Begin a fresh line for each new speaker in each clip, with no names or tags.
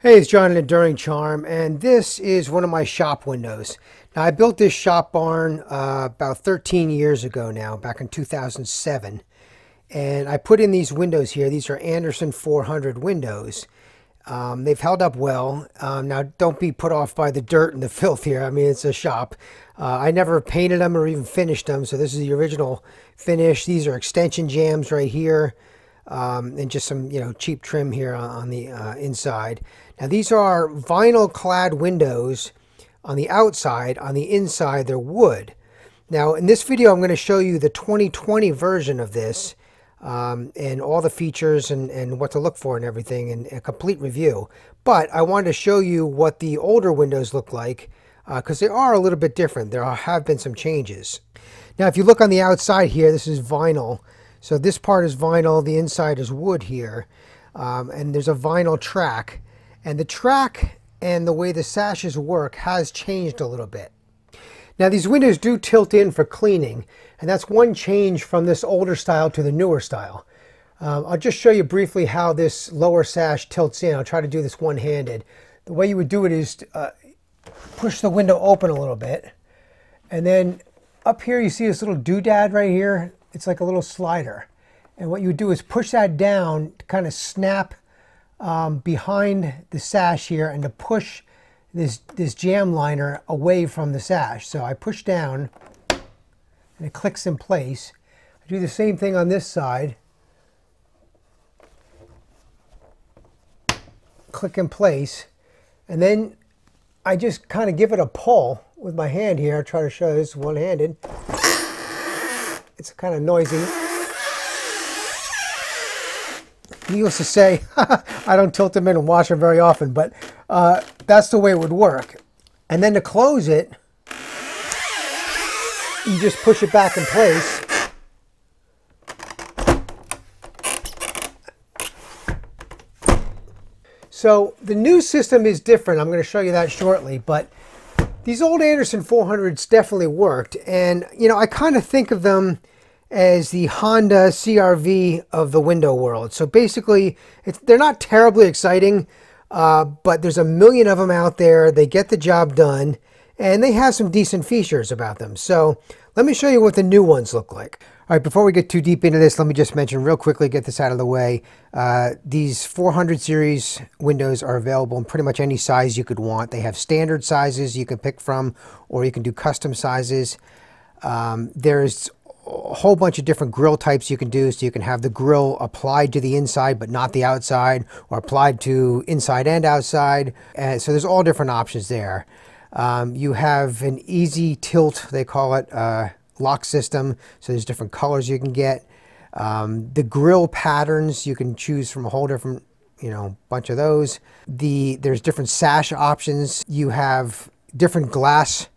Hey, it's John at Enduring Charm, and this is one of my shop windows. Now, I built this shop barn uh, about 13 years ago now, back in 2007. And I put in these windows here. These are Andersen 400 windows. Um, they've held up well. Um, now, don't be put off by the dirt and the filth here. I mean, it's a shop. Uh, I never painted them or even finished them, so this is the original finish. These are extension jambs right here um, and just some you know cheap trim here on, on the uh, inside. Now these are vinyl clad windows on the outside. On the inside they're wood. Now in this video I'm going to show you the 2020 version of this um, and all the features and, and what to look for and everything and a complete review. But I wanted to show you what the older windows look like because uh, they are a little bit different. There have been some changes. Now if you look on the outside here, this is vinyl. So this part is vinyl, the inside is wood here, um, and there's a vinyl track. And the track and the way the sashes work has changed a little bit. Now these windows do tilt in for cleaning, and that's one change from this older style to the newer style. Um, I'll just show you briefly how this lower sash tilts in. I'll try to do this one-handed. The way you would do it is uh, push the window open a little bit, and then up here you see this little doodad right here it's like a little slider. And what you do is push that down to kind of snap um, behind the sash here and to push this, this jamb liner away from the sash. So I push down and it clicks in place. I do the same thing on this side. Click in place. And then I just kind of give it a pull with my hand here. I try to show this one-handed. It's kind of noisy. Needless to say, I don't tilt them in and wash them very often, but uh, that's the way it would work. And then to close it, you just push it back in place. So the new system is different. I'm going to show you that shortly, but these old Andersen 400s definitely worked. And, you know, I kind of think of them as the Honda CRV of the window world. So basically, they're not terribly exciting, uh, but there's a million of them out there. They get the job done, and they have some decent features about them. So let me show you what the new ones look like. All right, before we get too deep into this, let me just mention real quickly, get this out of the way. Uh, these 400 series windows are available in pretty much any size you could want. They have standard sizes you can pick from, or you can do custom sizes. Um, there's a whole bunch of different grill types you can do. So you can have the grill applied to the inside, but not the outside, or applied to inside and outside. And so there's all different options there. Um, you have an easy tilt, they call it, uh, lock system. So there's different colors you can get. Um, the grill patterns, you can choose from a whole different, you know, bunch of those. The There's different sash options. You have different glass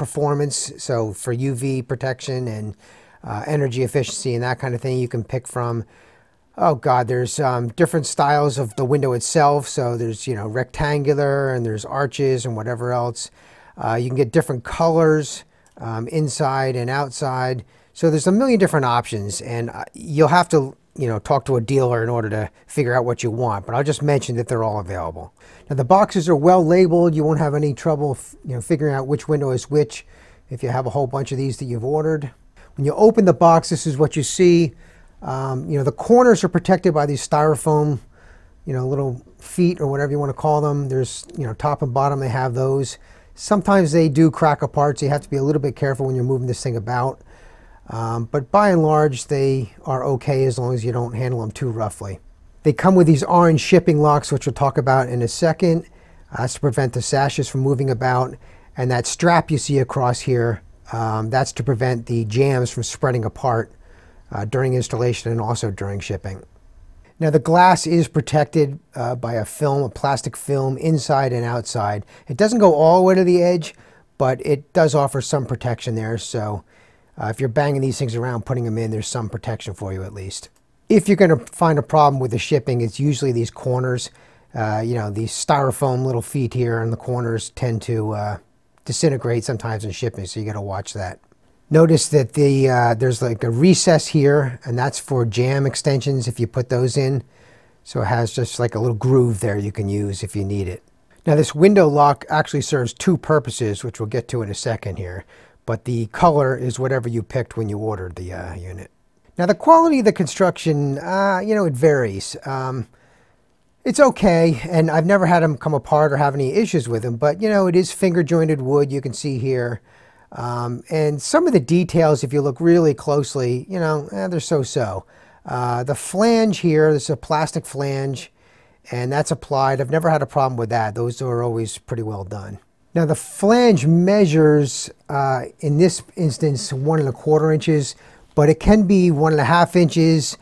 performance. So for UV protection and uh, energy efficiency and that kind of thing you can pick from. Oh God, there's um, different styles of the window itself. So there's, you know, rectangular and there's arches and whatever else. Uh, you can get different colors um, inside and outside. So there's a million different options and uh, you'll have to you know, talk to a dealer in order to figure out what you want, but I'll just mention that they're all available. Now the boxes are well labeled. You won't have any trouble, you know, figuring out which window is which if you have a whole bunch of these that you've ordered. When you open the box, this is what you see. Um, you know, the corners are protected by these styrofoam, you know, little feet or whatever you want to call them. There's, you know, top and bottom, they have those. Sometimes they do crack apart, so you have to be a little bit careful when you're moving this thing about. Um, but by and large, they are okay as long as you don't handle them too roughly. They come with these orange shipping locks, which we'll talk about in a second. Uh, that's to prevent the sashes from moving about. And that strap you see across here, um, that's to prevent the jambs from spreading apart uh, during installation and also during shipping. Now the glass is protected uh, by a film, a plastic film inside and outside. It doesn't go all the way to the edge, but it does offer some protection there. So uh, if you're banging these things around, putting them in, there's some protection for you at least. If you're going to find a problem with the shipping, it's usually these corners. Uh, you know, these styrofoam little feet here in the corners tend to uh, disintegrate sometimes in shipping, so you got to watch that. Notice that the uh, there's like a recess here, and that's for jamb extensions if you put those in. So it has just like a little groove there you can use if you need it. Now this window lock actually serves two purposes, which we'll get to in a second here. But the color is whatever you picked when you ordered the uh, unit. Now the quality of the construction, uh, you know, it varies. Um, it's okay, and I've never had them come apart or have any issues with them, but you know, it is finger jointed wood, you can see here. Um, and some of the details, if you look really closely, you know, eh, they're so-so. Uh, the flange here, this is a plastic flange, and that's applied. I've never had a problem with that. Those are always pretty well done. Now the flange measures, uh, in this instance, one and a quarter inches, but it can be one and a half inches.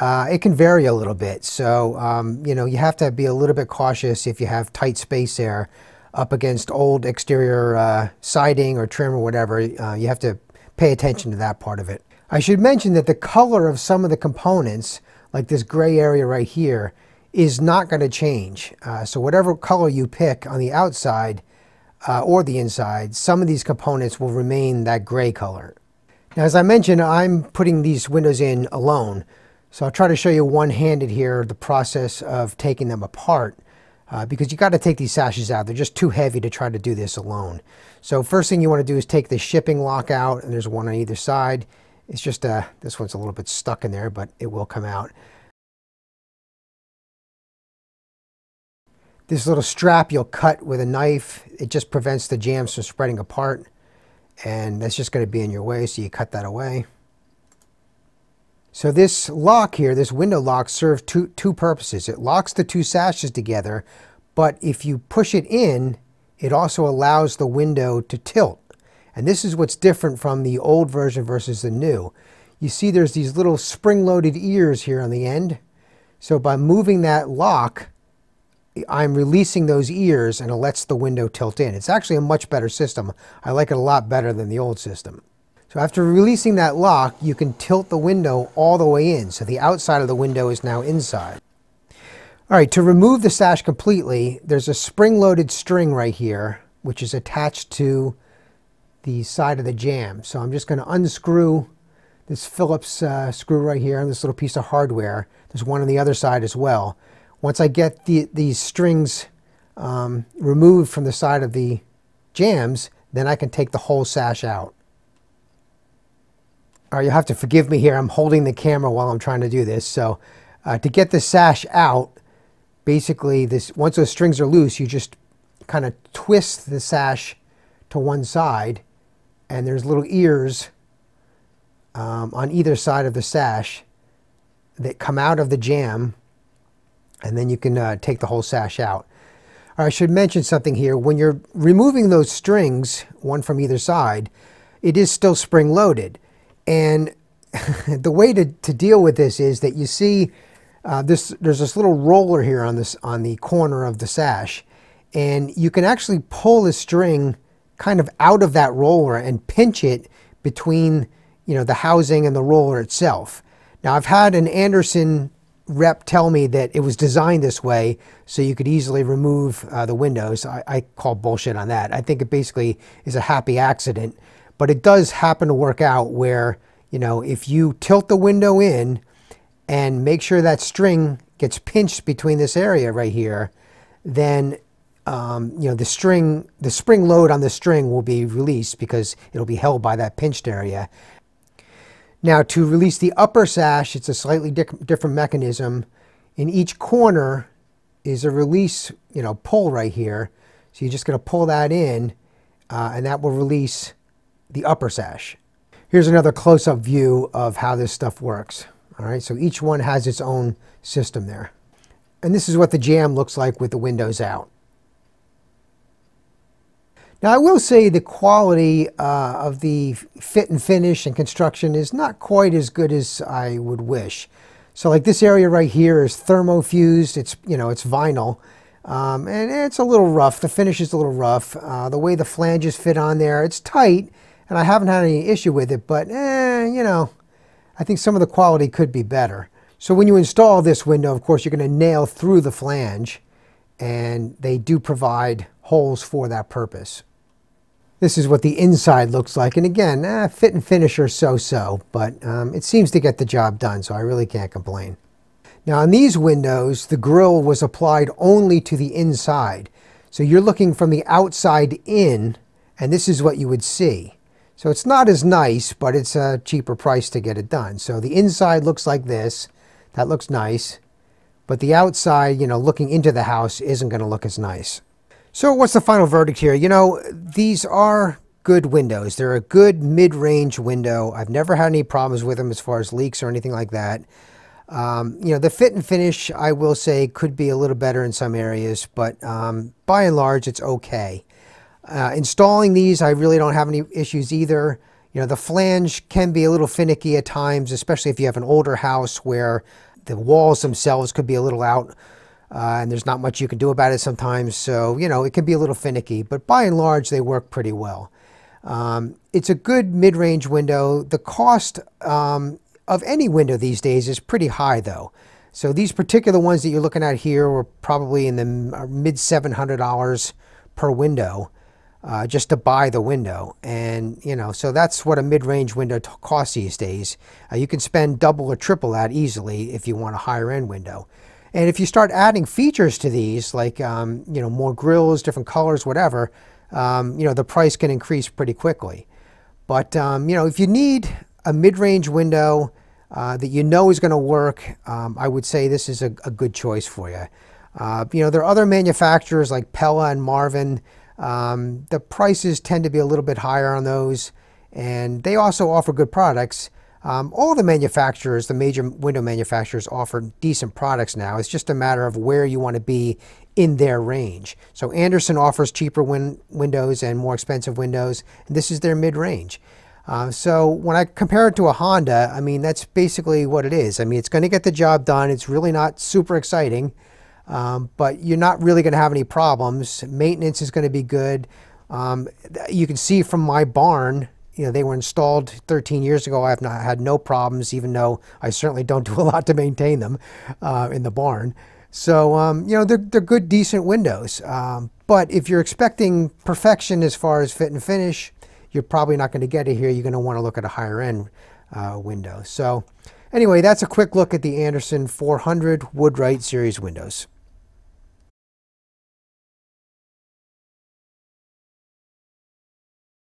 Uh, it can vary a little bit. So, um, you know, you have to be a little bit cautious if you have tight space there up against old exterior uh, siding or trim or whatever. Uh, you have to pay attention to that part of it. I should mention that the color of some of the components, like this gray area right here, is not going to change. Uh, so whatever color you pick on the outside uh, or the inside, some of these components will remain that gray color. Now, as I mentioned, I'm putting these windows in alone. So I'll try to show you one-handed here the process of taking them apart uh, because you got to take these sashes out. They're just too heavy to try to do this alone. So first thing you want to do is take the shipping lock out and there's one on either side. It's just, uh, this one's a little bit stuck in there, but it will come out. This little strap you'll cut with a knife. It just prevents the jambs from spreading apart and that's just going to be in your way so you cut that away. So this lock here, this window lock serves two, two purposes. It locks the two sashes together, but if you push it in, it also allows the window to tilt. And this is what's different from the old version versus the new. You see there's these little spring-loaded ears here on the end. So by moving that lock, I'm releasing those ears and it lets the window tilt in. It's actually a much better system. I like it a lot better than the old system. So after releasing that lock, you can tilt the window all the way in. So the outside of the window is now inside. All right, to remove the sash completely, there's a spring-loaded string right here, which is attached to the side of the jamb. So I'm just going to unscrew this Phillips uh, screw right here and this little piece of hardware. There's one on the other side as well. Once I get the, these strings um, removed from the side of the jambs, then I can take the whole sash out. All right, you'll have to forgive me here. I'm holding the camera while I'm trying to do this. So uh, to get the sash out, basically this once those strings are loose, you just kind of twist the sash to one side and there's little ears um, on either side of the sash that come out of the jamb and then you can uh, take the whole sash out. I should mention something here. When you're removing those strings, one from either side, it is still spring loaded. And the way to, to deal with this is that you see uh, this, there's this little roller here on, this, on the corner of the sash. And you can actually pull the string kind of out of that roller and pinch it between you know, the housing and the roller itself. Now I've had an Andersen rep tell me that it was designed this way so you could easily remove uh, the windows. I, I, call bullshit on that. I think it basically is a happy accident, but it does happen to work out where, you know, if you tilt the window in and make sure that string gets pinched between this area right here, then um, you know the string, the spring load on the string will be released because it'll be held by that pinched area, now to release the upper sash, it's a slightly di different mechanism. In each corner is a release, you know, pull right here. So you're just going to pull that in uh, and that will release the upper sash. Here's another close-up view of how this stuff works. All right, so each one has its own system there. And this is what the jamb looks like with the windows out. Now, I will say the quality uh, of the fit and finish and construction is not quite as good as I would wish. So like this area right here is thermofused. It's, you know, it's vinyl. Um, and it's a little rough. The finish is a little rough. Uh, the way the flanges fit on there, it's tight. And I haven't had any issue with it. But, eh, you know, I think some of the quality could be better. So when you install this window, of course, you're going to nail through the flange. And they do provide holes for that purpose. This is what the inside looks like. And again, eh, fit and finish are so-so, but um, it seems to get the job done, so I really can't complain. Now on these windows, the grill was applied only to the inside. So you're looking from the outside in, and this is what you would see. So it's not as nice, but it's a cheaper price to get it done. So the inside looks like this. That looks nice. But the outside, you know, looking into the house isn't going to look as nice. So what's the final verdict here? You know, these are good windows. They're a good mid-range window. I've never had any problems with them as far as leaks or anything like that. Um, you know, the fit and finish, I will say, could be a little better in some areas, but um, by and large, it's okay. Uh, installing these, I really don't have any issues either. You know, the flange can be a little finicky at times, especially if you have an older house where the walls themselves could be a little out uh, and there's not much you can do about it sometimes. So, you know, it can be a little finicky, but by and large, they work pretty well. Um, it's a good mid-range window. The cost um, of any window these days is pretty high though. So these particular ones that you're looking at here were probably in the mid $700 per window uh, just to buy the window. And, you know, so that's what a mid-range window costs these days. Uh, you can spend double or triple that easily if you want a higher end window. And if you start adding features to these, like, um, you know, more grills, different colors, whatever, um, you know, the price can increase pretty quickly. But, um, you know, if you need a mid-range window uh, that you know is going to work, um, I would say this is a, a good choice for you. Uh, you know, there are other manufacturers like Pella and Marvin. Um, the prices tend to be a little bit higher on those, and they also offer good products. Um, all the manufacturers, the major window manufacturers offer decent products now. It's just a matter of where you want to be in their range. So Andersen offers cheaper win windows and more expensive windows, and this is their mid-range. Uh, so when I compare it to a Honda, I mean, that's basically what it is. I mean, it's going to get the job done. It's really not super exciting, um, but you're not really going to have any problems. Maintenance is going to be good. Um, you can see from my barn, you know, they were installed 13 years ago. I have not had no problems, even though I certainly don't do a lot to maintain them uh, in the barn. So, um, you know, they're, they're good, decent windows. Um, but if you're expecting perfection as far as fit and finish, you're probably not going to get it here. You're going to want to look at a higher end uh, window. So anyway, that's a quick look at the Andersen 400 Woodwright series windows.